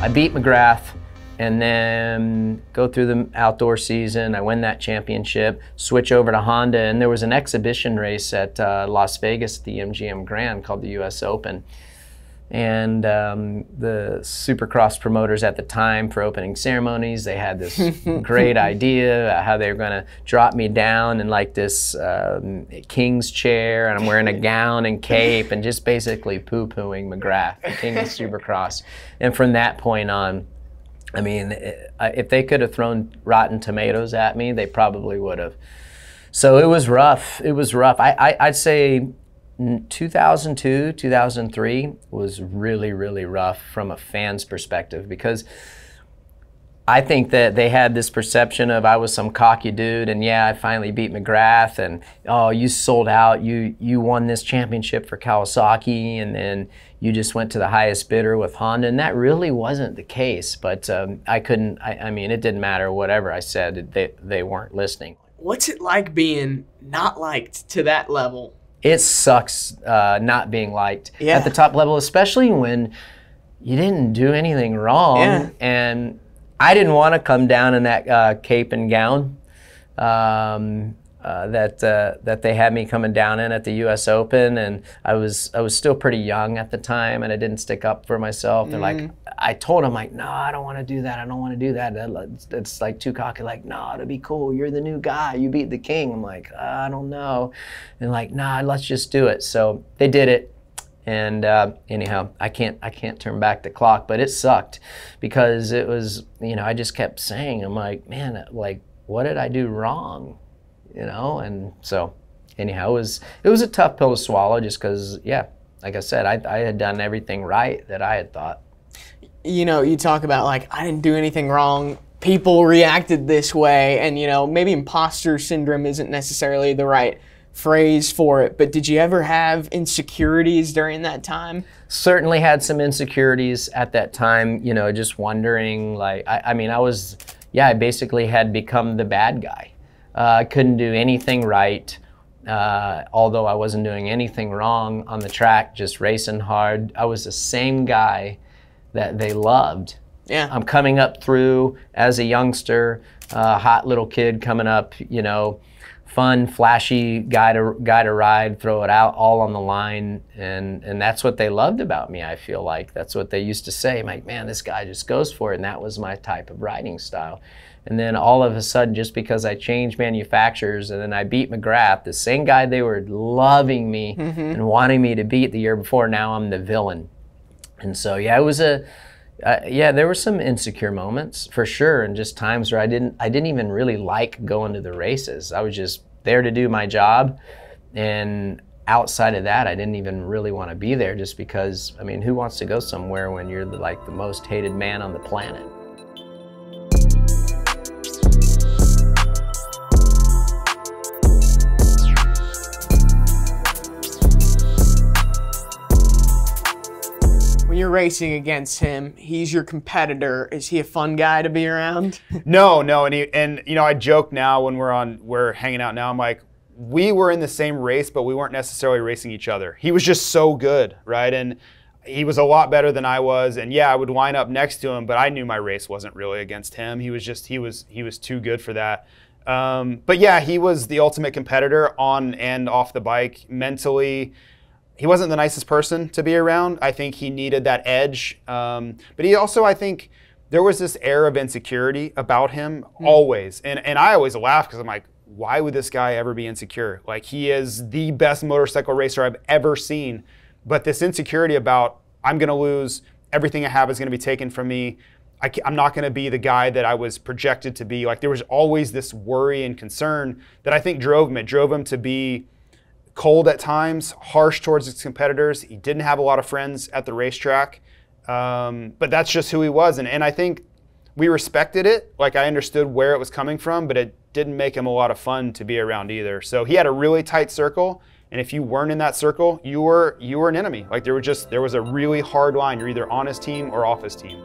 I beat McGrath and then go through the outdoor season. I win that championship, switch over to Honda, and there was an exhibition race at uh, Las Vegas, at the MGM Grand, called the U.S. Open. And um, the Supercross promoters at the time for opening ceremonies, they had this great idea about how they were going to drop me down in like this um, king's chair, and I'm wearing a gown and cape, and just basically poo-pooing McGrath, the king of Supercross. And from that point on, I mean, if they could have thrown rotten tomatoes at me, they probably would have. So it was rough. It was rough. I, I, I, would say 2002, 2003 was really, really rough from a fan's perspective because I think that they had this perception of I was some cocky dude, and yeah, I finally beat McGrath, and oh, you sold out, you you won this championship for Kawasaki, and then you just went to the highest bidder with Honda, and that really wasn't the case. But um, I couldn't. I, I, mean, it didn't matter whatever I said; they they weren't listening. What's it like being not liked to that level? It sucks uh, not being liked yeah. at the top level, especially when you didn't do anything wrong. Yeah. And I didn't want to come down in that uh, cape and gown. Um, uh, that uh, that they had me coming down in at the U.S. Open, and I was I was still pretty young at the time, and I didn't stick up for myself. They're mm. like, I told them like, no, I don't want to do that. I don't want to do that. It's, it's like too cocky. Like, no, it'll be cool. You're the new guy. You beat the king. I'm like, I don't know, and like, nah, let's just do it. So they did it. And uh, anyhow, I can't I can't turn back the clock, but it sucked because it was you know I just kept saying I'm like man like what did I do wrong you know, and so anyhow, it was it was a tough pill to swallow just because, yeah, like I said, I, I had done everything right that I had thought. You know, you talk about like I didn't do anything wrong. People reacted this way, and you know, maybe imposter syndrome isn't necessarily the right phrase for it, but did you ever have insecurities during that time? Certainly had some insecurities at that time, you know, just wondering, like, I, I mean, I was, yeah, I basically had become the bad guy. I uh, couldn't do anything right. Uh, although I wasn't doing anything wrong on the track, just racing hard. I was the same guy that they loved. Yeah. I'm coming up through as a youngster, uh, hot little kid coming up, you know, fun, flashy guy to guy to ride, throw it out all on the line, and and that's what they loved about me. I feel like that's what they used to say. Like, man, this guy just goes for it, and that was my type of riding style. And then all of a sudden, just because I changed manufacturers and then I beat McGrath, the same guy they were loving me mm-hmm. and wanting me to beat the year before, now I'm the villain. And so, yeah, it was a, uh, yeah, there were some insecure moments for sure, and just times where I didn't, I didn't even really like going to the races. I was just there to do my job, and outside of that, I didn't even really want to be there, just because. I mean, who wants to go somewhere when you're the, like the most hated man on the planet? You're racing against him, he's your competitor. Is he a fun guy to be around? no, no, and he, and you know I joke now when we're on we're hanging out now. I'm like, we were in the same race, but we weren't necessarily racing each other. He was just so good, right? And he was a lot better than I was. And yeah, I would line up next to him, but I knew my race wasn't really against him. He was just he was he was too good for that. Um, but yeah, he was the ultimate competitor on and off the bike, mentally he wasn't the nicest person to be around. I think he needed that edge. Um, but he also, I think, there was this air of insecurity about him mm. always. And, and I always laugh because I'm like, why would this guy ever be insecure? Like, he is the best motorcycle racer I've ever seen. But this insecurity about, I'm going to lose, everything I have is going to be taken from me. I am not going to be the guy that I was projected to be. Like, there was always this worry and concern that I think drove him. It drove him to be cold at times, harsh towards his competitors. He didn't have a lot of friends at the racetrack, um, but that's just who he was. And, and I think we respected it. Like I understood where it was coming from, but it didn't make him a lot of fun to be around either. So he had a really tight circle. And if you weren't in that circle, you were you were an enemy. Like there were just there was a really hard line. You're either on his team or off his team.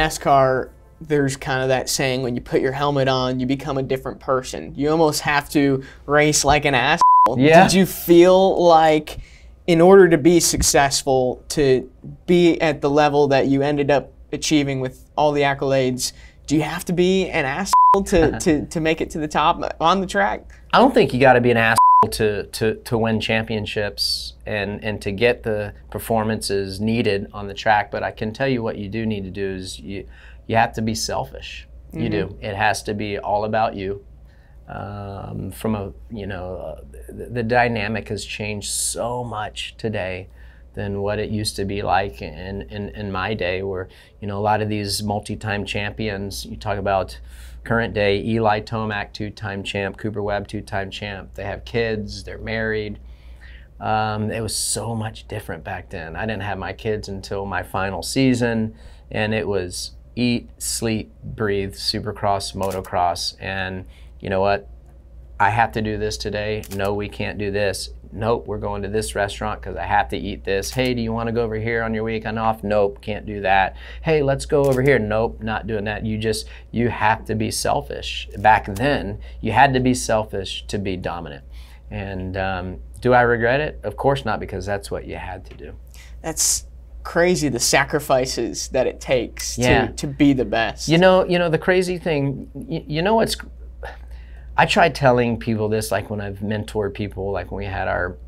NASCAR, there's kind of that saying when you put your helmet on, you become a different person. You almost have to race like an ass. Yeah. Did you feel like, in order to be successful, to be at the level that you ended up achieving with all the accolades, do you have to be an ass to, uh-huh. to, to make it to the top on the track? I don't think you got to be an ass to, to, to win championships and, and to get the performances needed on the track. But I can tell you what you do need to do is you, you have to be selfish. You do. It has to be all about you. Um, from a, you know, the, the dynamic has changed so much today than what it used to be like in, in, in my day where, you know, a lot of these multi-time champions, you talk about current day, Eli Tomac, two-time champ, Cooper Webb, two-time champ. They have kids, they're married. Um, it was so much different back then. I didn't have my kids until my final season, and it was eat, sleep, breathe, supercross, motocross. And you know what? I have to do this today. No, we can't do this. Nope, we're going to this restaurant because I have to eat this. Hey, do you want to go over here on your weekend off? Nope, can't do that. Hey, let's go over here. Nope, not doing that. You just, you have to be selfish. Back then, you had to be selfish to be dominant. And um, do I regret it? Of course not, because that's what you had to do. That's crazy the sacrifices that it takes Yeah. to, to be the best. You know, you know the crazy thing. You, you know what's? I tried telling people this, like when I've mentored people, like when we had our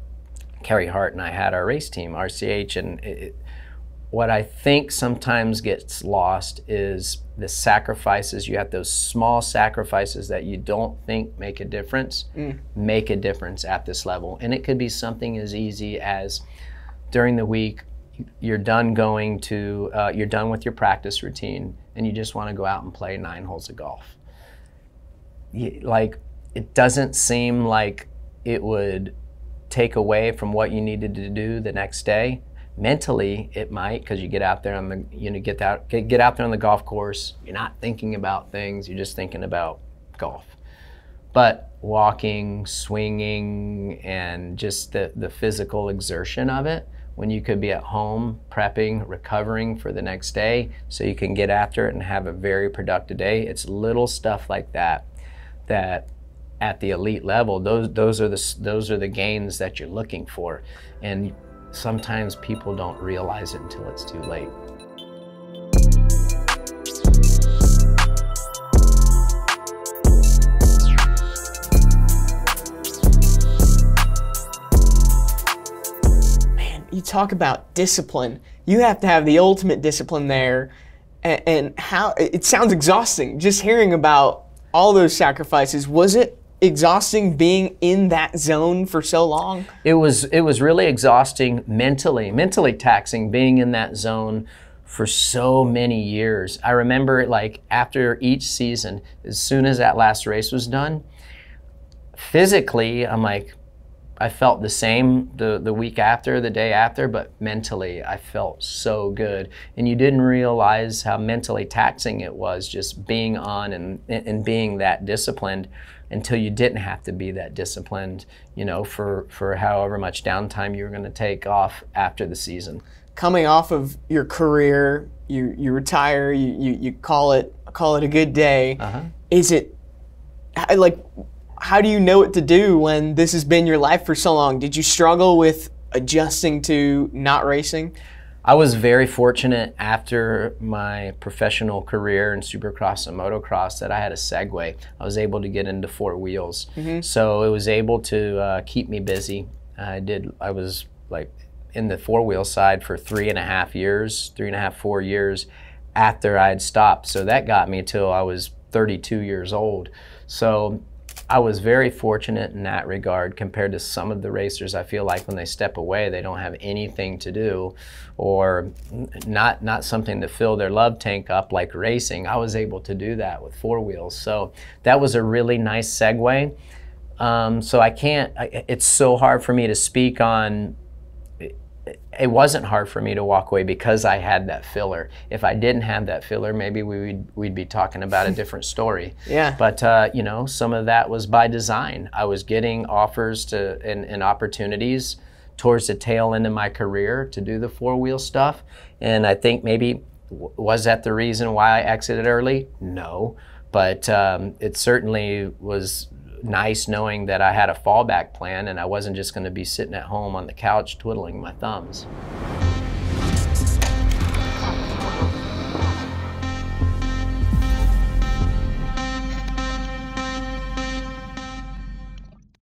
Carey Hart and I had our race team, RCH, and it, it- what I think sometimes gets lost is the sacrifices. You have those small sacrifices that you don't think make a difference, make a difference at this level, and it could be something as easy as during the week you're done going to uh, you're done with your practice routine and you just want to go out and play nine holes of golf like it doesn't seem like it would take away from what you needed to do the next day mentally it might because you get out there on the you know get out get, get out there on the golf course you're not thinking about things you're just thinking about golf but walking, swinging, and just the, the physical exertion of it when you could be at home prepping, recovering for the next day so you can get after it and have a very productive day. It's little stuff like that that at the elite level, those those are the those are the gains that you're looking for. And sometimes people don't realize it until it's too late. man, you talk about discipline. You have to have the ultimate discipline there, and, and how it sounds exhausting just hearing about all those sacrifices. Was it exhausting being in that zone for so long? it was it was really exhausting mentally mentally taxing being in that zone for so many years i remember like after each season as soon as that last race was done physically i'm like i felt the same the, the week after the day after but mentally i felt so good and you didn't realize how mentally taxing it was just being on and, and being that disciplined until you didn't have to be that disciplined, you know, for, for however much downtime you were going to take off after the season. Coming off of your career, you you retire, you you, you call it call it a good day. Uh-huh. Is it like how do you know what to do when this has been your life for so long? Did you struggle with adjusting to not racing? I was very fortunate after my professional career in supercross and motocross that I had a segue. I was able to get into four wheels, so it was able to uh, keep me busy. I did. I was like in the four wheel side for three and a half years, three and a half, four years after I had stopped. So that got me till I was 32 years old. So I was very fortunate in that regard compared to some of the racers. I feel like when they step away, they don't have anything to do or not not something to fill their love tank up like racing. I was able to do that with four wheels. So that was a really nice segue. Um, so I can't, I, it's so hard for me to speak on it wasn't hard for me to walk away because I had that filler. If I didn't have that filler, maybe we would we'd be talking about a different story. Yeah. But uh, you know, some of that was by design. I was getting offers to and, and opportunities towards the tail end of my career to do the four wheel stuff, and I think maybe W- Was that the reason why I exited early? No, but um, it certainly was nice knowing that I had a fallback plan and I wasn't just going to be sitting at home on the couch twiddling my thumbs.